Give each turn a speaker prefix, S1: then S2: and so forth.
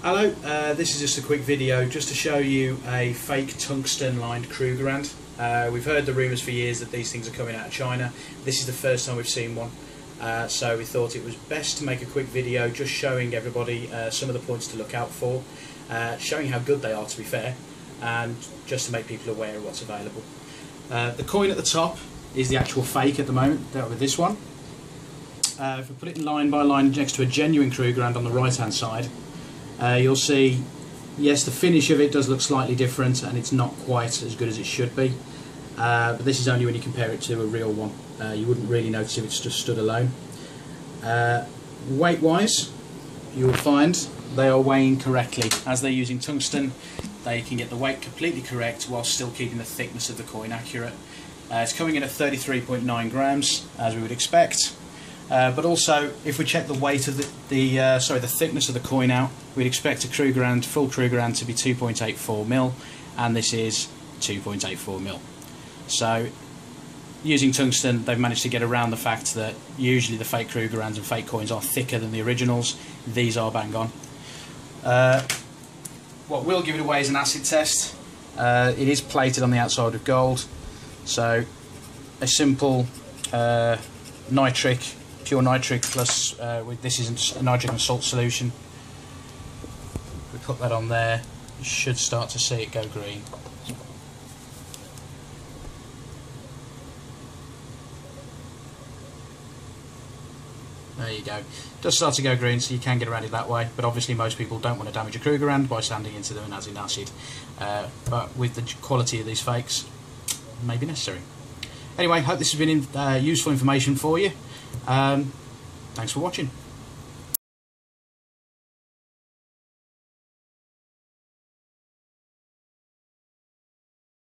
S1: Hello, uh, this is just a quick video just to show you a fake tungsten lined Krugerrand. Uh, we've heard the rumours for years that these things are coming out of China. This is the first time we've seen one. Uh, so we thought it was best to make a quick video just showing everybody uh, some of the points to look out for, uh, showing how good they are to be fair, and just to make people aware of what's available. Uh, the coin at the top is the actual fake at the moment, dealt with this one. If we put it in line by line next to a genuine Krugerrand on the right hand side, uh, you'll see, yes, the finish of it does look slightly different and it's not quite as good as it should be. Uh, but this is only when you compare it to a real one. Uh, you wouldn't really notice if it's just stood alone. Uh, weight wise, you will find they are weighing correctly. As they're using tungsten, they can get the weight completely correct while still keeping the thickness of the coin accurate. Uh, it's coming in at 33.9 grams, as we would expect. Uh, but also, if we check the weight of the, the uh, sorry, the thickness of the coin out, we'd expect a Krugerrand, full Krugerrand to be 2.84 mil, and this is 2.84 mil. So, using tungsten, they've managed to get around the fact that usually the fake Krugerrands and fake coins are thicker than the originals. These are bang on. Uh, what will give it away is an acid test. Uh, it is plated on the outside with gold, so a simple uh, nitric pure nitric plus uh, with, this is a nitric and salt solution. We put that on there. You should start to see it go green. There you go. It does start to go green, so you can get around it that way. But obviously, most people don't want to damage a Krugerrand by standing into them as in acid. Uh, but with the quality of these fakes, may be necessary. Anyway, hope this has been in, uh, useful information for you. Um, thanks for watching.